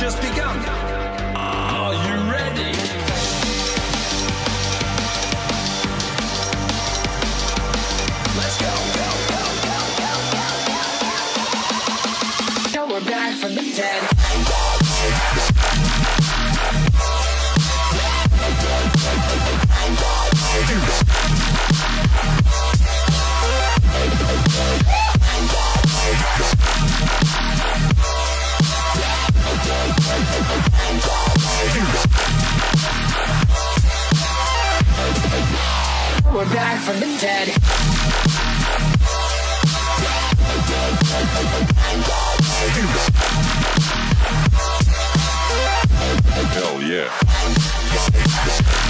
just begun. Are you ready? Let's go, go, go, go, go, go, go, go, go. Now we're back from the dead. yeah.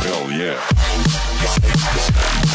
Hell yeah.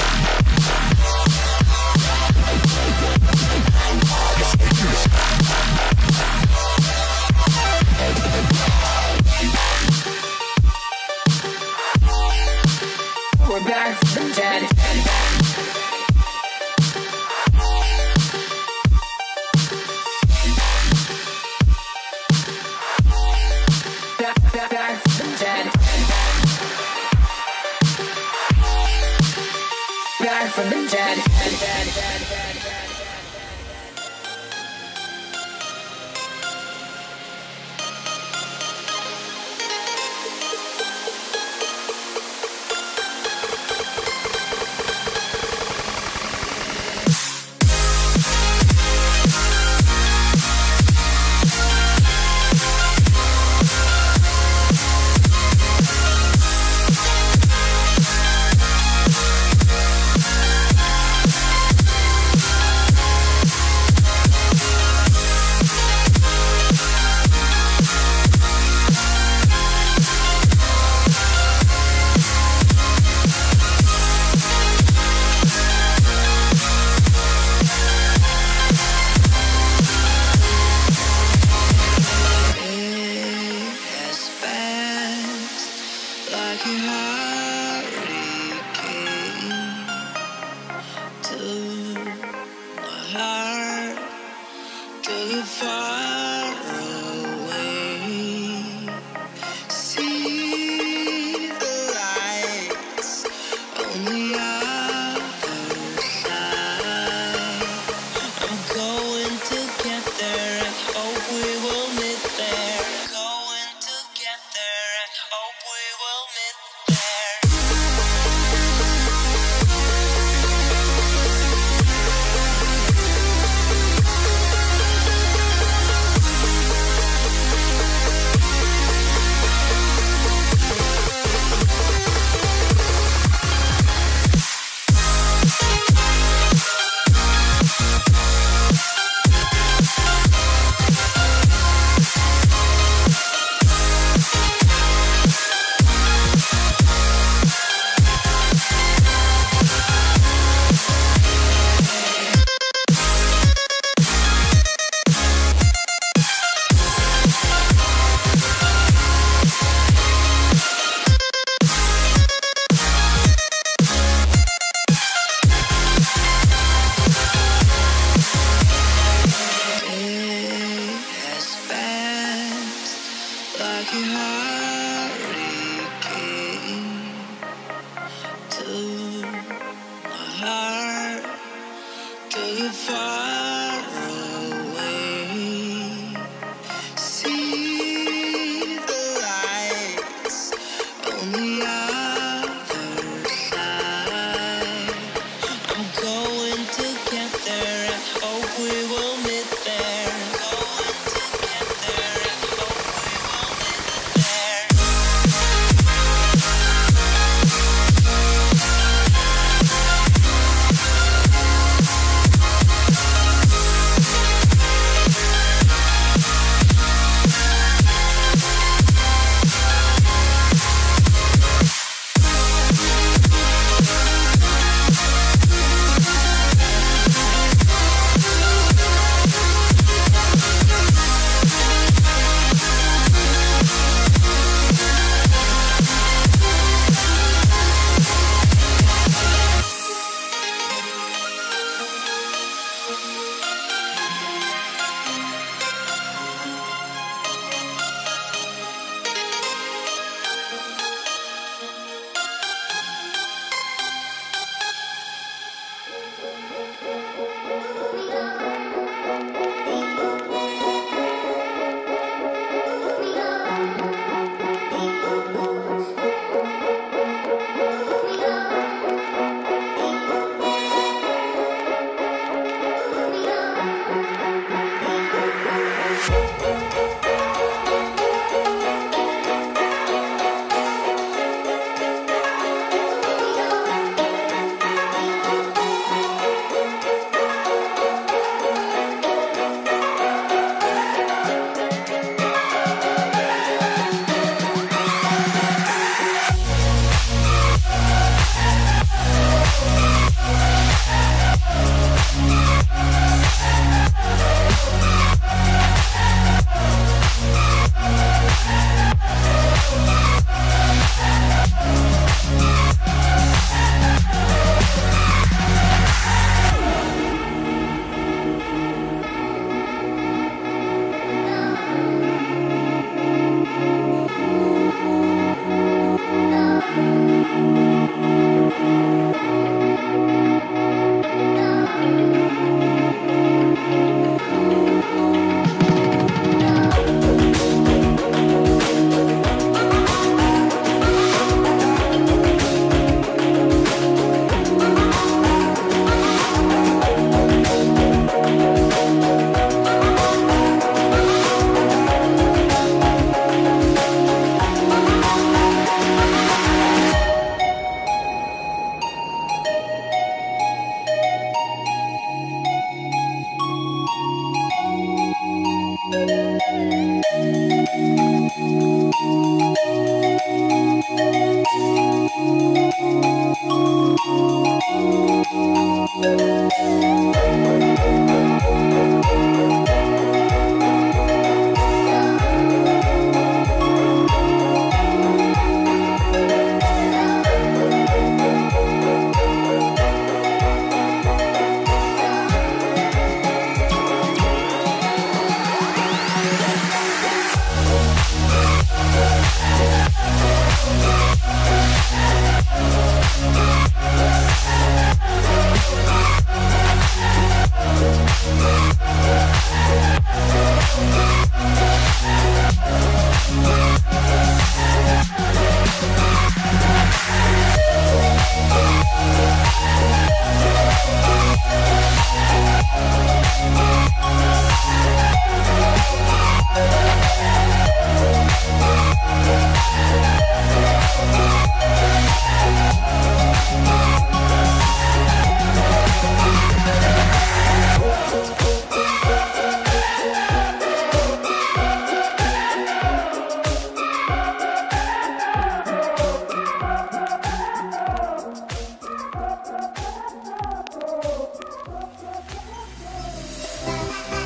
Thank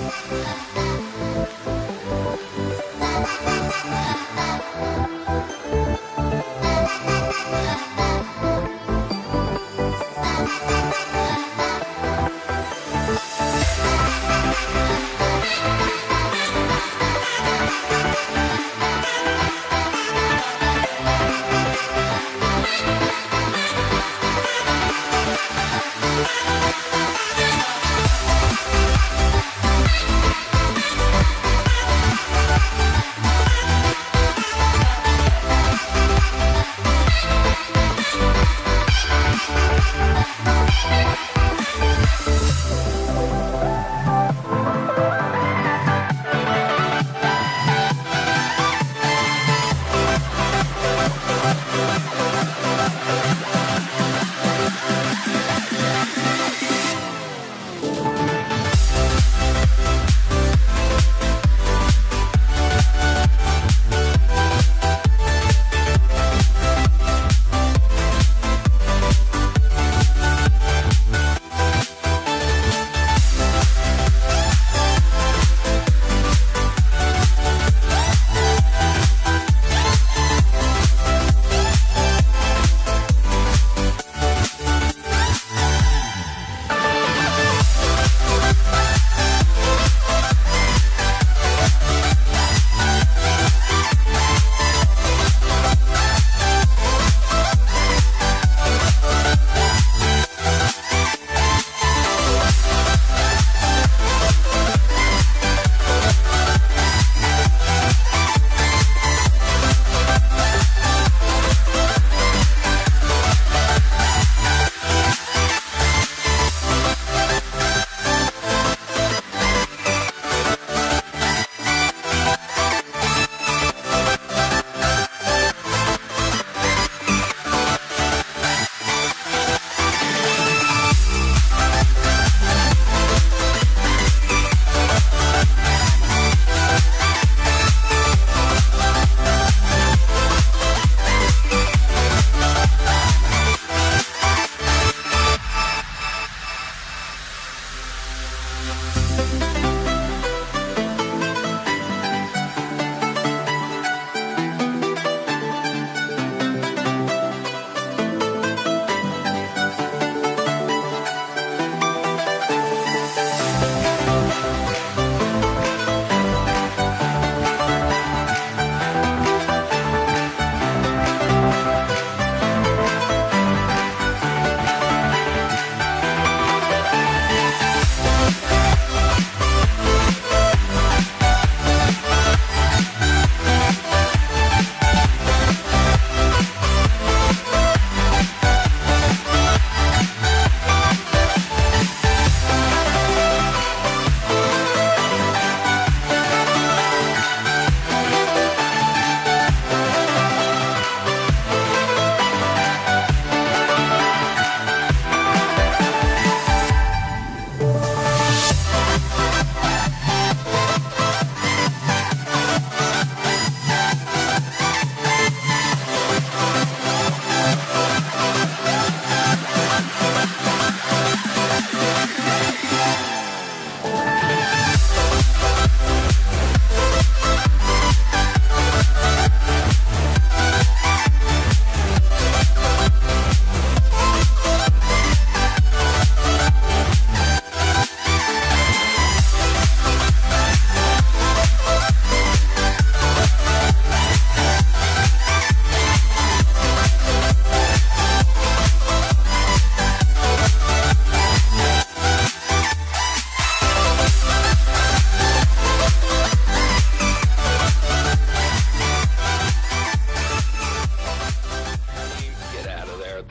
Thank you.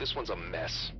This one's a mess.